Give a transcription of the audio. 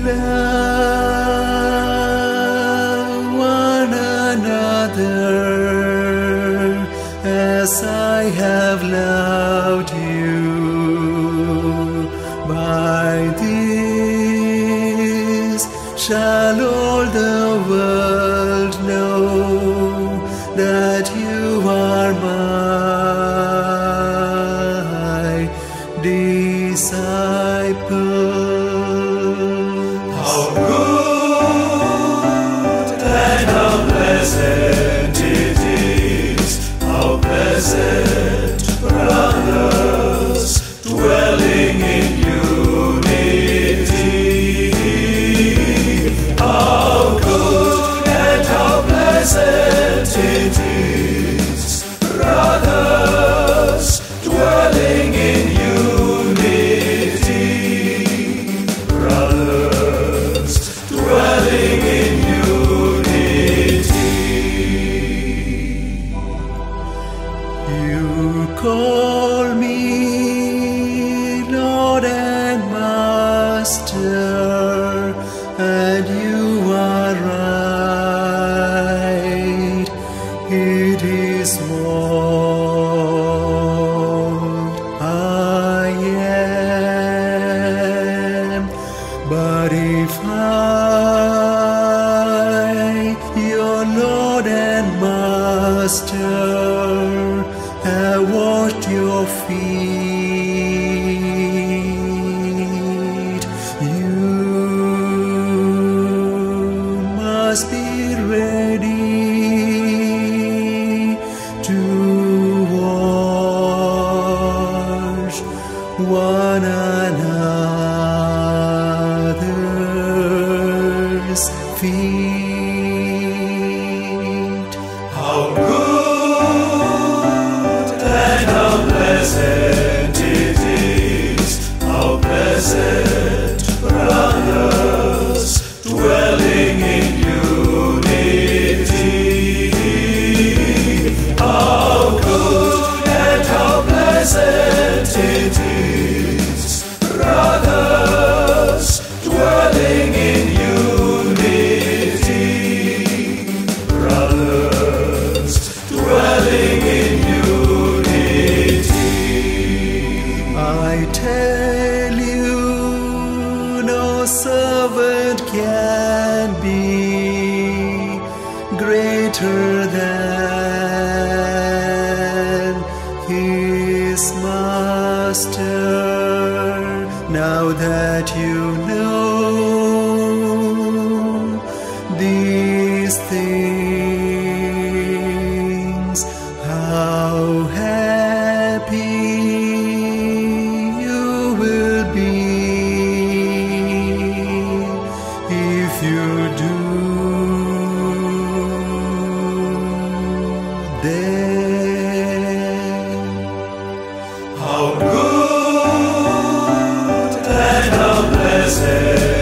love one another as I have loved you. By this shalom. But if I, your Lord and Master, have washed your feet, blessed brothers dwelling in unity. How good and how pleasant it is, brothers dwelling in unity. Brothers dwelling in unity. I tell greater than his master. Now that you know the deserto.